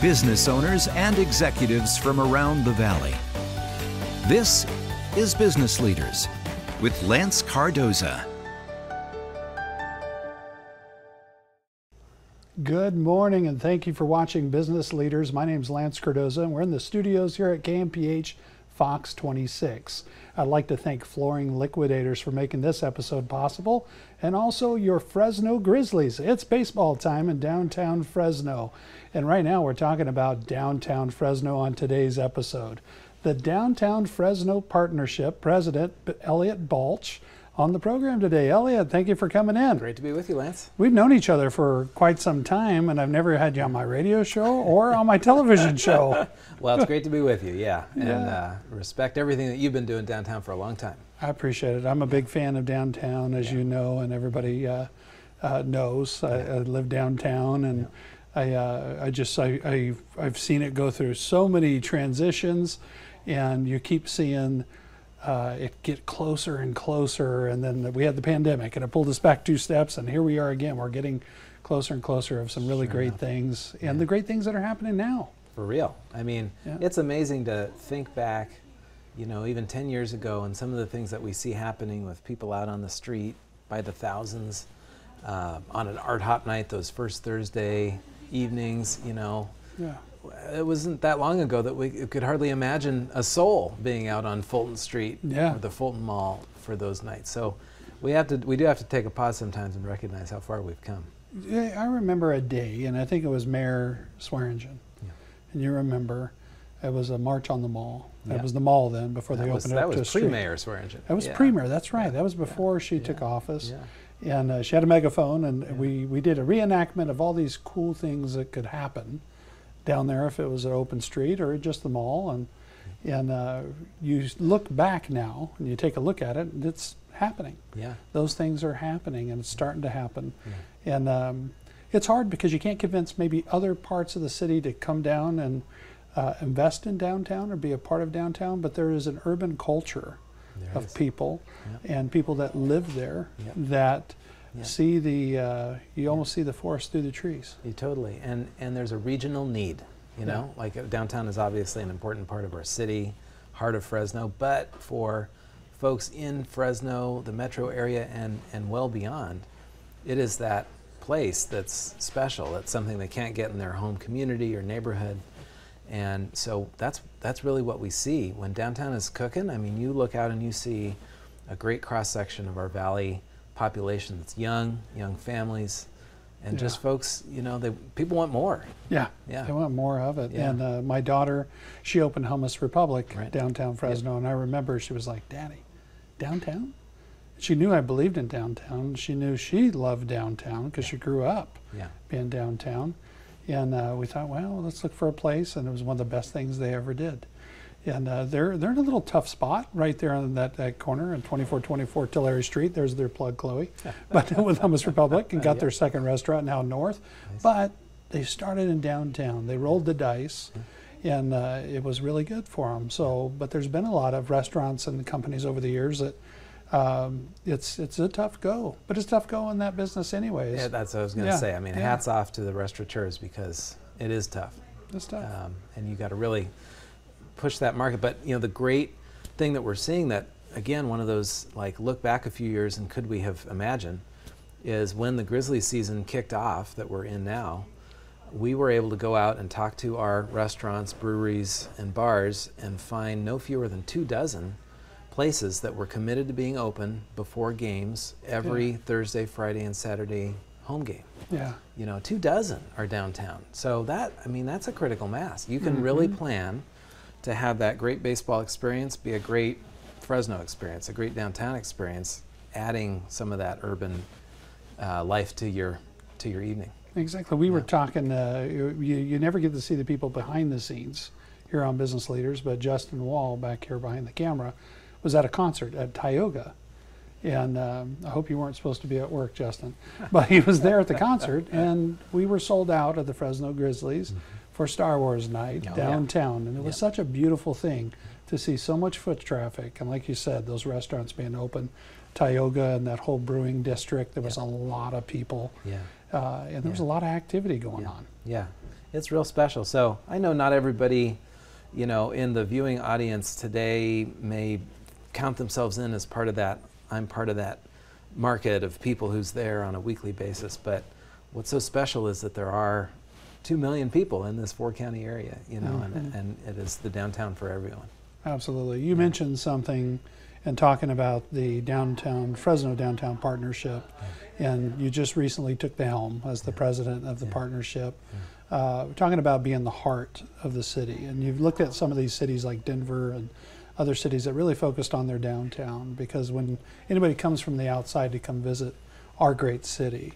business owners and executives from around the valley. This is Business Leaders with Lance Cardoza. Good morning and thank you for watching Business Leaders. My name is Lance Cardoza and we're in the studios here at KMPH Fox 26. I'd like to thank Flooring Liquidators for making this episode possible and also your Fresno Grizzlies. It's baseball time in downtown Fresno. And right now we're talking about downtown Fresno on today's episode. The Downtown Fresno Partnership President Elliott Balch on the program today. Elliott, thank you for coming in. Great to be with you, Lance. We've known each other for quite some time, and I've never had you on my radio show or on my television show. well, it's great to be with you, yeah. And uh, respect everything that you've been doing downtown for a long time. I appreciate it. I'm a big fan of downtown, as yeah. you know, and everybody uh, uh, knows. I, I, live downtown, and yeah. I, uh, I just I, I I've seen it go through so many transitions, and you keep seeing uh, it get closer and closer. And then we had the pandemic, and it pulled us back two steps. And here we are again. We're getting closer and closer of some really sure great enough. things, and yeah. the great things that are happening now. For real. I mean, yeah. it's amazing to think back. You know, even 10 years ago, and some of the things that we see happening with people out on the street by the thousands uh, on an art hop night, those first Thursday evenings, you know. Yeah it wasn't that long ago that we could hardly imagine a soul being out on Fulton Street yeah. or the Fulton Mall for those nights. So we have to we do have to take a pause sometimes and recognize how far we've come. Yeah, I remember a day, and I think it was Mayor Swearengin, yeah. and you remember it was a march on the mall. That yeah. was the mall then before that they was, opened it up to a street. That was pre-mayor Swearengin. That was yeah. pre-mayor. That's right. That was before she took office. And uh, she had a megaphone, and we, we did a reenactment of all these cool things that could happen down there if it was an open street or just the mall. And, and uh, you look back now and you take a look at it, and it's happening. Yeah. Those things are happening and it's starting to happen. Yeah. And um, it's hard because you can't convince maybe other parts of the city to come down and uh, invest in downtown or be a part of downtown, but there is an urban culture there of is. people and people that live there that yeah. see the uh, you almost see the forest through the trees. You totally, and and there's a regional need. You know, yeah. like uh, downtown is obviously an important part of our city, heart of Fresno, but for folks in Fresno, the metro area, and and well beyond, it is that place that's special. That's something they can't get in their home community or neighborhood. And so that's that's really what we see when downtown is cooking. I mean, you look out and you see a great cross section of our valley population that's young, young families, and yeah. just folks. You know, they people want more. Yeah, yeah, they want more of it. Yeah. And uh, my daughter, she opened Hummus Republic right. downtown Fresno, yep. and I remember she was like, "Daddy, downtown." She knew I believed in downtown. She knew she loved downtown because she grew up yeah. being downtown. And uh, we thought, well, let's look for a place, and it was one of the best things they ever did and uh, they're they're in a little tough spot right there on that, that corner on 2424 Tulare Street. There's their plug, Chloe, but with Hummus Republic and got yep. their second restaurant now north. Nice. But they started in downtown. They rolled the dice, and uh, it was really good for them. So, but there's been a lot of restaurants and companies over the years that. Um, it's it's a tough go, but it's tough go in that business anyways. Yeah, that's what I was going to yeah. say. I mean, yeah. hats off to the restaurateurs because it is tough. It's tough, um, and you got to really push that market. But you know, the great thing that we're seeing that again, one of those like look back a few years and could we have imagined is when the Grizzly season kicked off that we're in now, we were able to go out and talk to our restaurants, breweries, and bars and find no fewer than two dozen places that were committed to being open before games every yeah. Thursday, Friday, and Saturday home game. Yeah. You know, two dozen are downtown. So that, I mean, that's a critical mass. You can mm-hmm. really plan to have that great baseball experience be a great Fresno experience, a great downtown experience, adding some of that urban uh, life to your to your evening. Exactly. We yeah. were talking. Uh, you, you never get to see the people behind the scenes here on Business Leaders, but Justin Wall back here behind the camera was at a concert at Tioga. And um, I hope you weren't supposed to be at work, Justin. But he was there at the concert, and we were sold out at the Fresno Grizzlies. Mm-hmm for Star Wars night oh, downtown, yeah. and it was yeah. such a beautiful thing to see so much foot traffic. And like you said, those restaurants being open, Tioga and that whole brewing district, there was yeah. a lot of people. Yeah. Uh, and there was a lot of activity going on. Yeah. It's real special. So I know not everybody, you know, in the viewing audience today may count themselves in as part of that. I'm part of that market of people who's there on a weekly basis. But what's so special is that there are two million people in this four county area, you know, and, Mhm. and it is the downtown for everyone. Absolutely. You mentioned something and talking about the downtown Fresno downtown partnership, and you just recently took the helm as the president of the Yeah. partnership. Uh, we're talking about being the heart of the city, and you've looked at some of these cities like Denver and other cities that really focused on their downtown because when anybody comes from the outside to come visit our great city,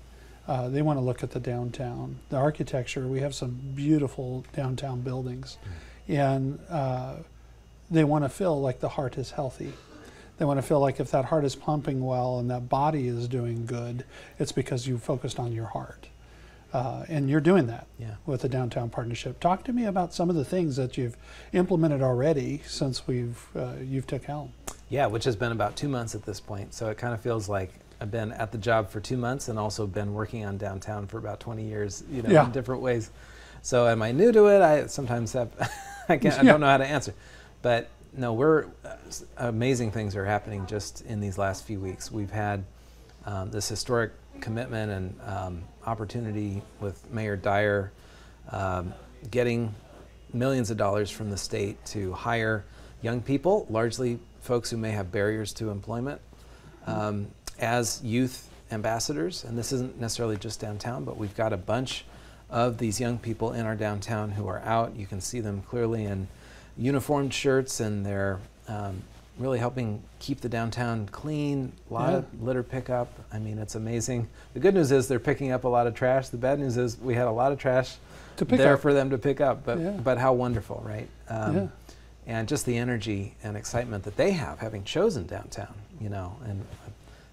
uh, they want to look at the downtown, the architecture. We have some beautiful downtown buildings, and uh, they want to feel like the heart is healthy. They want to feel like if that heart is pumping well and that body is doing good, it's because you focused on your heart. Uh, and you're doing that Yeah. with the downtown partnership. Talk to me about some of the things that you've implemented already since we've uh, you've took helm. Yeah, which has been about two months at this point. So it kind of feels like I've been at the job for two months and also been working on downtown for about 20 years, you know, Yeah. in different ways. So am I new to it? I sometimes have, I, can't, I don't know how to answer. But no, we're, uh, amazing things are happening just in these last few weeks. We've had um, this historic commitment and um, opportunity with Mayor Dyer um, getting millions of dollars from the state to hire young people, largely folks who may have barriers to employment, um, as youth ambassadors. And this isn't necessarily just downtown, but we've got a bunch of these young people in our downtown who are out. You can see them clearly in uniformed shirts, and they're um, really helping keep the downtown clean. A lot Yeah. of litter pickup. I mean, it's amazing. The good news is they're picking up a lot of trash. The bad news is we had a lot of trash To pick there up. for them to pick up. But Yeah. but how wonderful, right? Um, Yeah. And just the energy and excitement that they have having chosen downtown, you know, and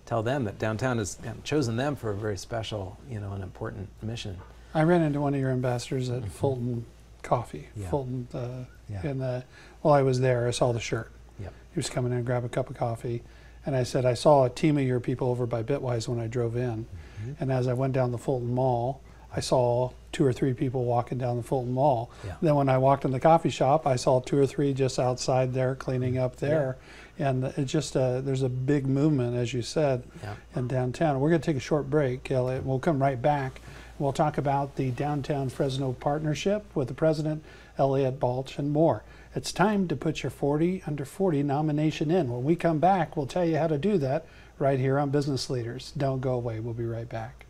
tell them that downtown has chosen them for a very special, you know, an important mission. I ran into one of your ambassadors at Fulton Coffee. Mm-hmm. Yeah. Fulton, uh, Yeah. and while I was there, I saw the shirt. Yep. He was coming in and grab a cup of coffee, and I said I saw a team of your people over by Bitwise when I drove in, Mm-hmm. and as I went down the Fulton Mall, I saw two or three people walking down the Fulton Mall. Yeah. Then when I walked in the coffee shop, I saw two or three just outside there cleaning up there, and it's just uh, there's a big movement, as you said, Yeah. in downtown. We're going to take a short break, Elliott. We'll come right back. We'll talk about the Downtown Fresno Partnership with the President, Elliott Balch, and more. It's time to put your 40 under 40 nomination in. When we come back, we'll tell you how to do that right here on Business Leaders. Don't go away. We'll be right back.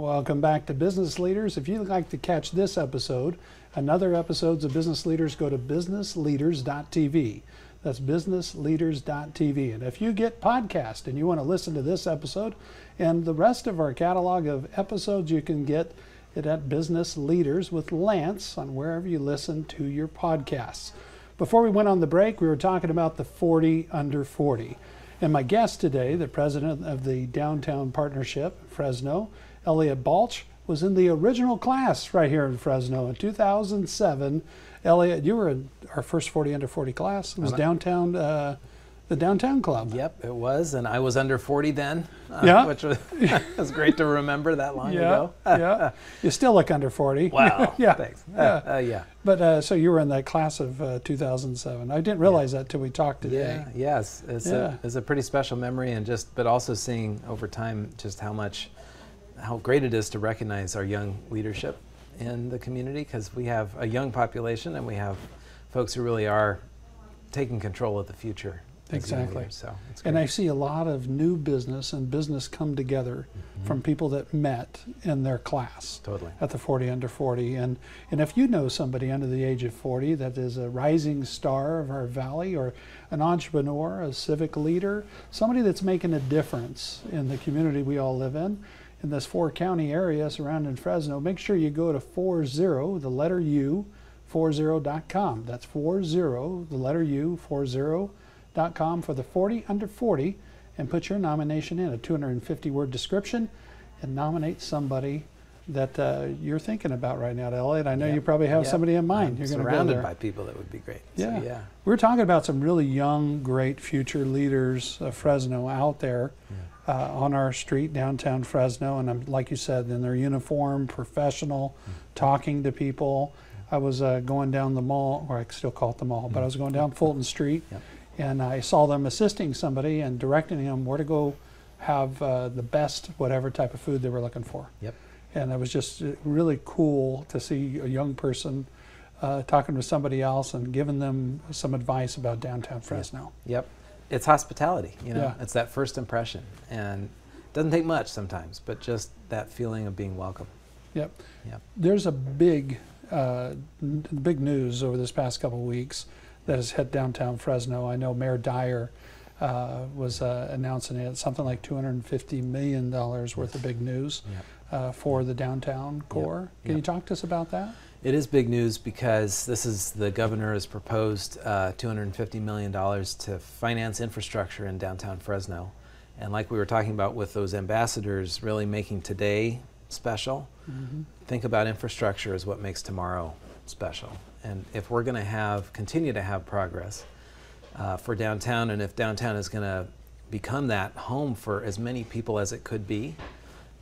Welcome back to Business Leaders. If you'd like to catch this episode and other episodes of Business Leaders, go to businessleaders.tv. That's businessleaders.tv. And if you get podcast and you want to listen to this episode and the rest of our catalog of episodes, you can get it at Business Leaders with Lance on wherever you listen to your podcasts. Before we went on the break, we were talking about the 40 under 40. And my guest today, the president of the Downtown Partnership, Fresno, Elliott Balch, was in the original class right here in Fresno in 2007. Elliott, you were in our first 40 under 40 class. It was downtown, uh, the downtown club. Yep, it was, and I was under 40 then, uh, Yeah. which was, was great to remember that long Yeah, ago. yeah. You still look under 40. Wow, yeah. thanks. Yeah. Uh, uh, yeah. But uh, so you were in that class of uh, 2007. I didn't realize that till we talked today. Yeah, yes, it's, Yeah. A, it's a pretty special memory, and just but also seeing over time just how much, how great it is to recognize our young leadership in the community because we have a young population and we have folks who really are taking control of the future. Exactly. leaders, so it's And. I see a lot of new business and business come together Mm-hmm. from people that met in their class totally. at the 40 under 40. And, and if you know somebody under the age of 40 that is a rising star of our valley or an entrepreneur, a civic leader, somebody that's making a difference in the community we all live in, in this four county area surrounding Fresno, make sure you go to 40, the letter U, 40.com. That's 40, the letter U, 40.com for the 40 under 40 and put your nomination in a 250 word description and nominate somebody that uh, you're thinking about right now, Elliott. I know Yep. you probably have Yep. somebody in I'm mind. you're going to go surrounded by people that would be great. Yeah. So, yeah. We're talking about some really young, great future leaders of Fresno out there uh, on our street downtown Fresno, and I'm, like you said, in their uniform, professional, talking to people. I was uh, going down the mall, or I still call it the mall, but I was going down Fulton Street, Yep. and I saw them assisting somebody and directing them where to go have uh, the best whatever type of food they were looking for. Yep. And it was just uh, really cool to see a young person uh, talking to somebody else and giving them some advice about downtown Fresno. Yep. It's hospitality, you know. Yeah. It's that first impression. And it doesn't take much sometimes, but just that feeling of being welcome. Yep. Yep. There's a big, uh, big news over this past couple of weeks that has hit downtown Fresno. I know Mayor Dyer uh, was uh, announcing it, something like 250 million dollars worth of big news Yep. Uh, for the downtown core. Can Yep. you talk to us about that? It is big news because this is the governor has proposed uh, $250 million to finance infrastructure in downtown Fresno. And like we were talking about with those ambassadors, really making today special, think about infrastructure as what makes tomorrow special. And if we're going to have, continue to have progress uh, for downtown, and if downtown is going to become that home for as many people as it could be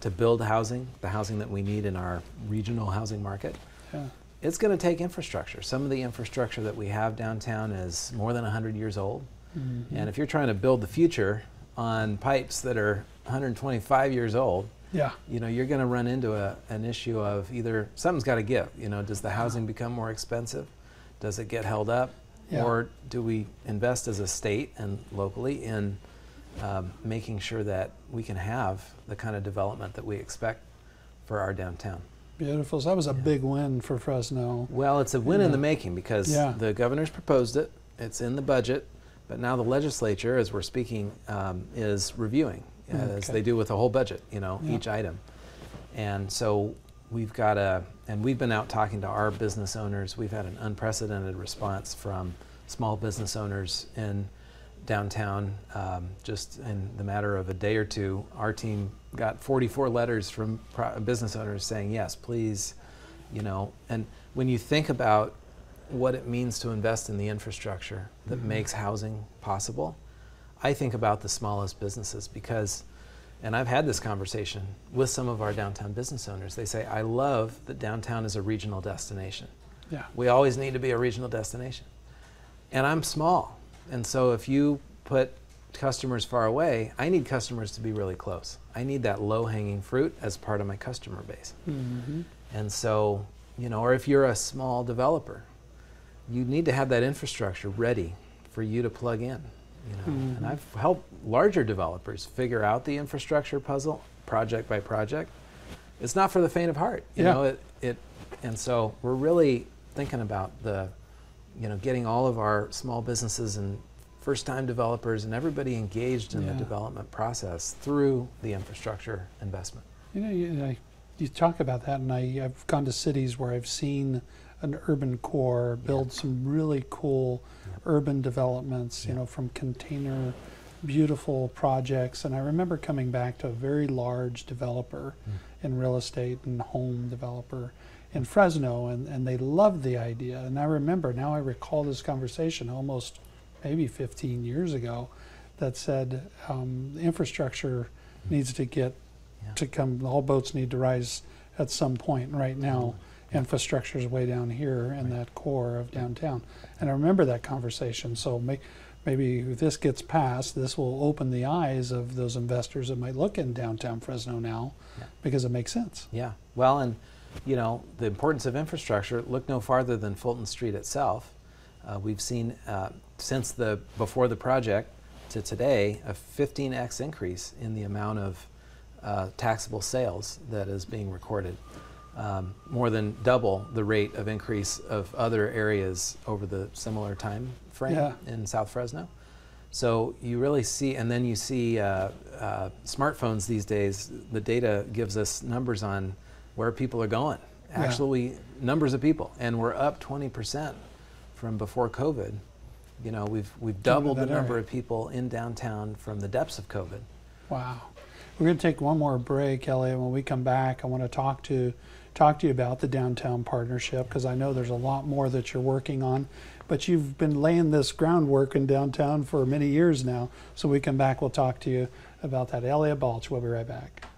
to build housing, the housing that we need in our regional housing market, Yeah. it's going to take infrastructure. Some of the infrastructure that we have downtown is more than 100 years old. Mm-hmm. And if you're trying to build the future on pipes that are 125 years old, Yeah. you know, you're going to run into a, an issue of either something's got to give. You know, does the housing become more expensive? Does it get held up? Yeah. Or do we invest as a state and locally in um, making sure that we can have the kind of development that we expect for our downtown? Beautiful. So that was a big win for Fresno. Well, it's a win in the making because Yeah. the governor's proposed it. It's in the budget, but now the legislature, as we're speaking, um, is reviewing, as they do with the whole budget. You know, Yeah. each item, and so we've got a, and we've been out talking to our business owners. We've had an unprecedented response from small business owners in downtown. Um, just in the matter of a day or two, our team got 44 letters from pro- business owners saying, yes, please, you know. And when you think about what it means to invest in the infrastructure that makes housing possible, I think about the smallest businesses because, and I've had this conversation with some of our downtown business owners. They say, I love that downtown is a regional destination. Yeah. We always need to be a regional destination. And I'm small. And so if you put customers far away, I need customers to be really close. I need that low hanging fruit as part of my customer base. hmm And so, you know, or if you're a small developer, you need to have that infrastructure ready for you to plug in. You know, and Mhm. I've helped larger developers figure out the infrastructure puzzle project by project. It's not for the faint of heart. You Yeah. know, it, it and so we're really thinking about the, you know, getting all of our small businesses and first time developers and everybody engaged in Yeah. the development process through the infrastructure investment. You know, you, I, you talk about that, and I, I've gone to cities where I've seen an urban core build some really cool Yeah. urban developments, you know, from container, beautiful projects. And I remember coming back to a very large developer Mm. in real estate and home developer in Fresno, and, and they loved the idea. And I remember, now I recall this conversation almost maybe 15 years ago that said um, infrastructure needs to get Yeah. to come, all boats need to rise at some point. Right now, infrastructure is way down here in Right. that core of downtown. And I remember that conversation. So may, maybe if this gets passed, this will open the eyes of those investors that might look in downtown Fresno now Yeah. because it makes sense. Yeah, well, and you know the importance of infrastructure. Look no farther than Fulton Street itself. Uh, we've seen uh, since the before the project to today a 15x increase in the amount of uh, taxable sales that is being recorded. Um, more than double the rate of increase of other areas over the similar time frame Yeah. in South Fresno. So you really see, and then you see uh, uh, smartphones these days. The data gives us numbers on where people are going. Actually, numbers of people, and we're up 20% from before COVID. You know, we've we've doubled the number area. of people in downtown from the depths of COVID. Wow. We're going to take one more break, Elliott. When we come back, I want to talk to talk to you about the downtown partnership because I know there's a lot more that you're working on. But you've been laying this groundwork in downtown for many years now. So we come back, we'll talk to you about that. Elliott Balch, we'll be right back.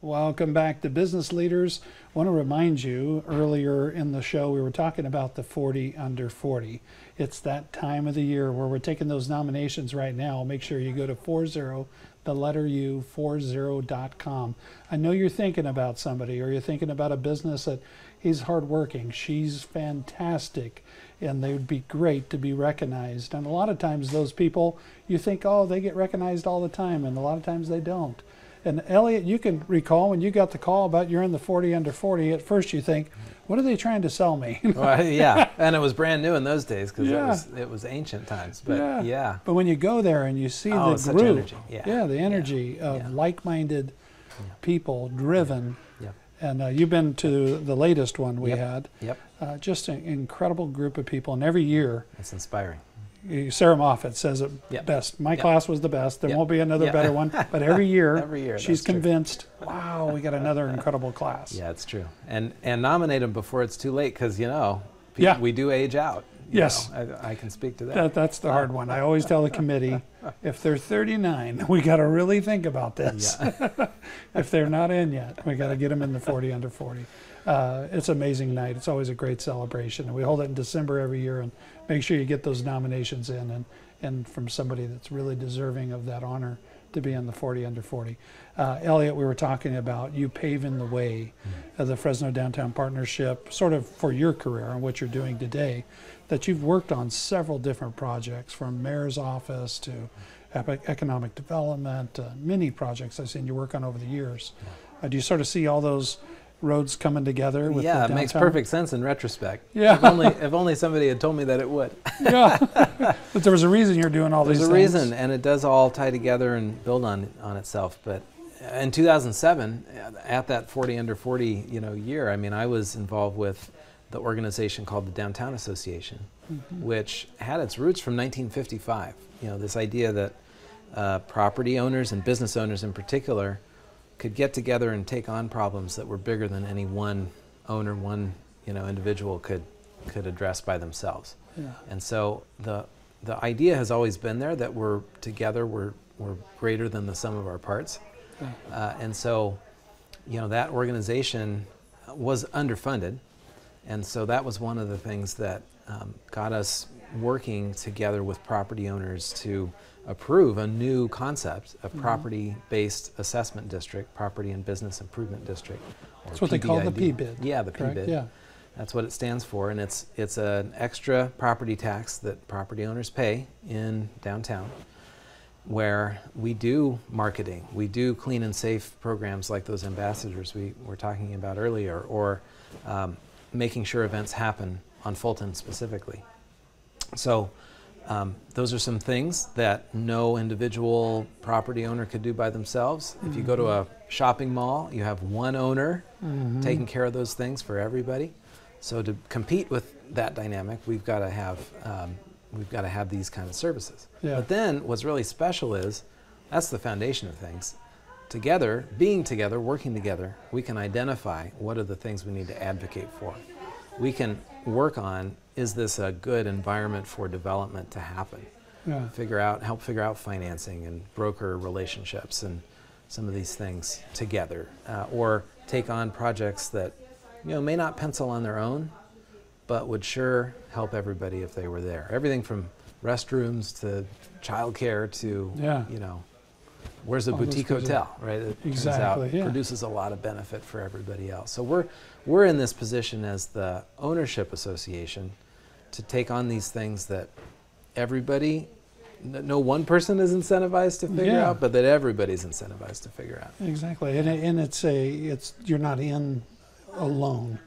Welcome back to Business Leaders. I want to remind you earlier in the show we were talking about the 40 under 40. It's that time of the year where we're taking those nominations right now. Make sure you go to 40 the letter U 40.com. I know you're thinking about somebody or you're thinking about a business that he's hardworking, she's fantastic, and they would be great to be recognized. And a lot of times those people you think, "Oh, they get recognized all the time," and a lot of times they don't. And Elliott, you can recall when you got the call about you're in the 40 under 40. At first, you think, "What are they trying to sell me?" well, yeah, and it was brand new in those days because Yeah. it was it was ancient times. But yeah, But when you go there and you see Oh, the group, energy. Yeah. the Yeah. energy of Yeah. like-minded people, driven, Yep. and uh, you've been to the latest one we Yep. had. yep, Uh, just an incredible group of people, and every year, it's inspiring. Sarah Moffat says it Yep. best. My Yep. class was the best. There Yep. won't be another Yeah. better one. But every year, Every year, she's convinced. Wow, we got another incredible class. Yeah, it's true. And and nominate them before it's too late because you know, pe- Yeah. we do age out. Yes. I, I can speak to that. That, that's the hard one. I always tell the committee, if they're 39, we got to really think about this. if they're not in yet, we got to get them in the 40 under 40. Uh, it's an amazing night. It's always a great celebration. And we hold it in December every year and make sure you get those nominations in and, and from somebody that's really deserving of that honor to be in the 40 under 40. Uh, Elliott, we were talking about you paving the way of the Fresno Downtown Partnership, sort of for your career and what you're doing today, that you've worked on several different projects from mayor's office to economic development, uh, many projects I've seen you work on over the years. Uh, do you sort of see all those roads coming together with yeah, it makes perfect sense in retrospect. Yeah. If only if only somebody had told me that it would. yeah, but there was a reason you're doing all There's these There's a things. reason, and it does all tie together and build on on itself. But in 2007, at that 40 under 40 you know year, I mean, I was involved with the organization called the Downtown Association, Mm-hmm. which had its roots from 1955. You know, this idea that uh, property owners and business owners in particular could get together and take on problems that were bigger than any one owner, one you know individual could could address by themselves. Yeah. And so the the idea has always been there that we're together, we're we're greater than the sum of our parts. Yeah. Uh, and so, you know, that organization was underfunded, and so that was one of the things that um, got us working together with property owners to approve a new concept, a Mm-hmm. property-based assessment district, property and business improvement district. That's what they call the PBID. PBID, Yeah, the correct? PBID. Yeah. That's what it stands for, and it's it's an extra property tax that property owners pay in downtown, where we do marketing, we do clean and safe programs like those ambassadors we were talking about earlier, or um, making sure events happen on Fulton specifically. So. Um, those are some things that no individual property owner could do by themselves. If you go to a shopping mall, you have one owner Mm-hmm. taking care of those things for everybody. So to compete with that dynamic, we've got to have um, we've got to have these kind of services. Yeah. But then what's really special is that's the foundation of things. Together, being together, working together, we can identify what are the things we need to advocate for. We can work on is this a good environment for development to happen? Yeah. figure out help figure out financing and broker relationships and some of these things together uh, or take on projects that you know may not pencil on their own but would sure help everybody if they were there. Everything from restrooms to childcare to, Yeah. you know, where's a All boutique hotel, right? It Exactly, out yeah. produces a lot of benefit for everybody else. So we're we're in this position as the ownership association to take on these things that everybody no one person is incentivized to figure Yeah. out, but that everybody's incentivized to figure out. Exactly, and, it- and it's a it's you're not in alone.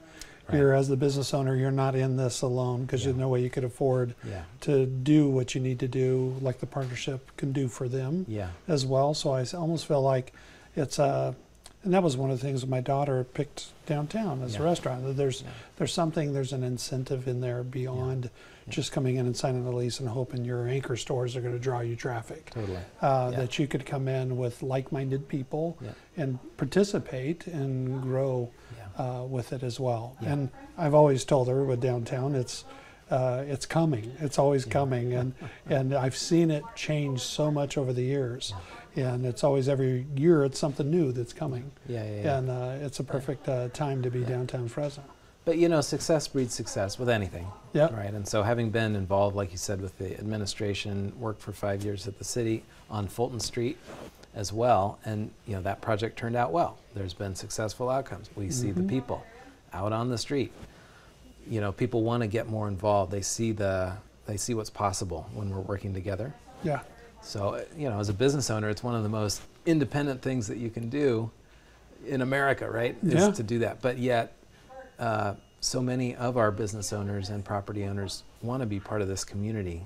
Right. You're as the business owner, you're not in this alone because there's Yeah. no way you could afford Yeah. to do what you need to do, like the partnership can do for them Yeah. as well. So I almost feel like it's a, and that was one of the things my daughter picked downtown as a restaurant. There's Yeah. there's something, there's an incentive in there beyond Yeah. just coming in and signing a lease and hoping your anchor stores are going to draw you traffic. Totally. Uh, Yeah. That you could come in with like-minded people Yeah. and participate and grow Yeah. uh, with it as well. Yeah. And I've always told her with downtown, it's uh, it's coming. It's always Yeah. coming, and and I've seen it change so much over the years. And it's always every year it's something new that's coming, Yeah. Yeah. yeah. and uh, it's a perfect uh, time to be Yeah. downtown Fresno. But you know, success breeds success with anything. Yep. Right. And so, having been involved, like you said, with the administration, worked for five years at the city on Fulton Street as well, and you know that project turned out well. There's been successful outcomes. We see the Mhm. people out on the street. You know, people want to get more involved. They see the they see what's possible when we're working together. Yeah. So, you know, as a business owner, it's one of the most independent things that you can do in America, right? Is Yeah. to do that. But yet, uh, so many of our business owners and property owners want to be part of this community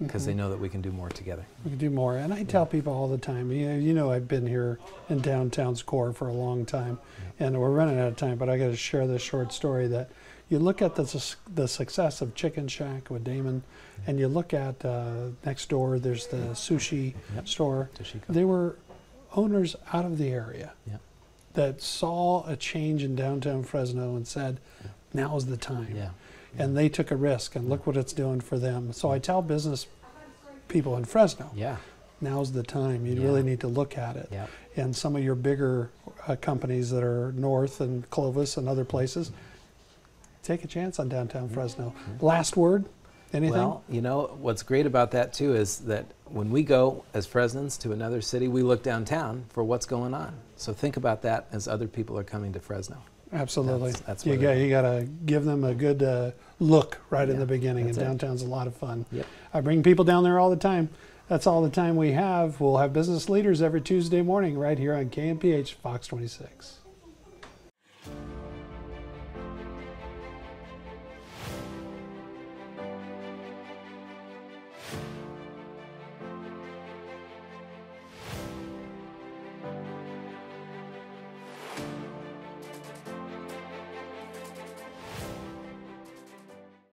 because they Mhm. know that we can do more together. We can do more. And I tell people all the time, you know, you know, I've been here in downtown's core for a long time, and we're running out of time, but I got to share this short story that you look at the, the success of Chicken Shack with Damon, and you look at uh, next door, there's the sushi Yep. store. Toshiko. They were owners out of the area Yeah. that saw a change in downtown Fresno and said, Yeah. now's the time Yeah. and they took a risk and look what it's doing for them. So I tell business people in Fresno, Yeah. now's the time. You Yeah. really need to look at it. Yeah. And some of your bigger uh, companies that are north and Clovis and other places, take a chance on downtown Fresno. Last word, anything? Well, you know, what's great about that too is that when we go as Fresnans to another city, we look downtown for what's going on. So think about that as other people are coming to Fresno. Absolutely. that's- that's you got you got to give them a good uh, look right in the beginning. And that's it. downtown's a lot of fun. Yep. I bring people down there all the time. That's all the time we have. We'll have business leaders every Tuesday morning right here on KMPH Fox 26.